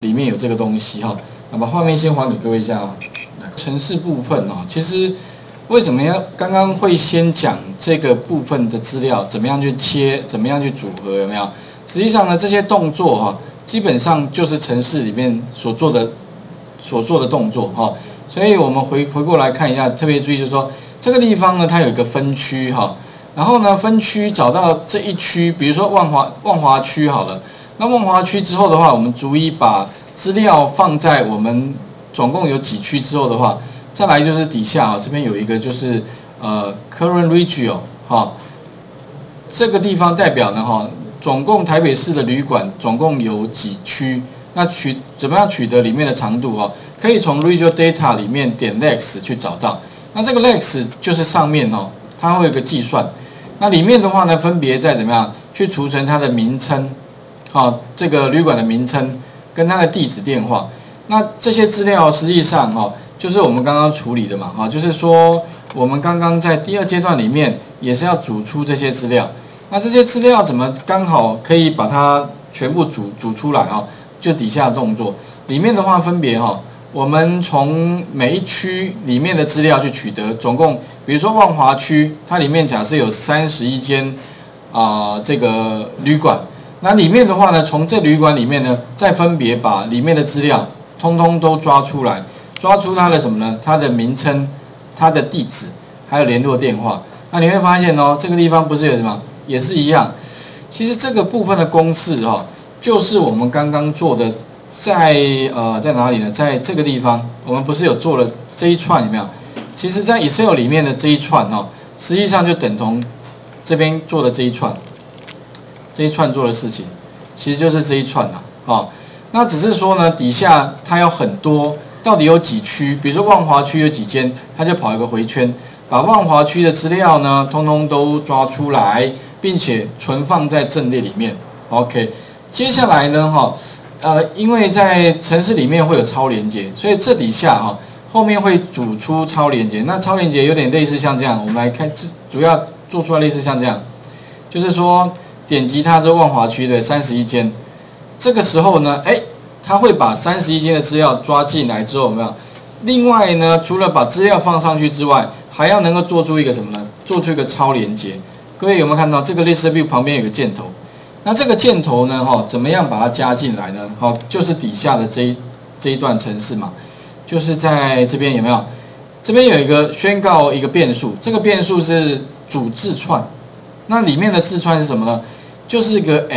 里面有这个东西哈。那把画面先还给各位一下啊。城市部分哦，其实为什么要刚刚会先讲这个部分的资料，怎么样去切，怎么样去组合，有没有？实际上呢，这些动作哈，基本上就是城市里面所做的所做的动作哈。所以我们回回过来看一下，特别注意就是说，这个地方呢，它有一个分区哈。然后呢，分区找到这一区，比如说万华万华区好了。那万华区之后的话，我们逐一把资料放在我们总共有几区之后的话，再来就是底下啊，这边有一个就是呃 current region 哈，这个地方代表呢哈，总共台北市的旅馆总共有几区？那取怎么样取得里面的长度哦？可以从 region data 里面点 lex 去找到。那这个 lex 就是上面哦，它会有个计算。那里面的话呢，分别在怎么样去储存它的名称，啊，这个旅馆的名称跟它的地址电话。那这些资料实际上哈，就是我们刚刚处理的嘛，哈，就是说我们刚刚在第二阶段里面也是要组出这些资料。那这些资料怎么刚好可以把它全部组组出来哈？就底下动作里面的话，分别哈。我们从每一区里面的资料去取得，总共，比如说万华区，它里面假设有三十一间啊这个旅馆，那里面的话呢，从这旅馆里面呢，再分别把里面的资料通通都抓出来，抓出它的什么呢？它的名称、它的地址，还有联络电话。那你会发现哦，这个地方不是有什么，也是一样。其实这个部分的公式哈，就是我们刚刚做的。在呃，在哪里呢？在这个地方，我们不是有做了这一串有没有？其实，在 Excel 里面的这一串哦，实际上就等同这边做的这一串，这一串做的事情，其实就是这一串呐，哦。那只是说呢，底下它有很多，到底有几区？比如说万华区有几间，它就跑一个回圈，把万华区的资料呢，通通都抓出来，并且存放在阵列里面。OK，接下来呢，哈。呃，因为在城市里面会有超连接，所以这底下哈后面会组出超连接。那超连接有点类似像这样，我们来看，主要做出来类似像这样，就是说点击它这万华区的三十一间，这个时候呢，哎，它会把三十一间的资料抓进来之后，有没有？另外呢，除了把资料放上去之外，还要能够做出一个什么呢？做出一个超连接。各位有没有看到这个 list view 旁边有个箭头？那这个箭头呢？哈，怎么样把它加进来呢？好，就是底下的这一这一段程式嘛，就是在这边有没有？这边有一个宣告一个变数，这个变数是主字串，那里面的字串是什么呢？就是一个。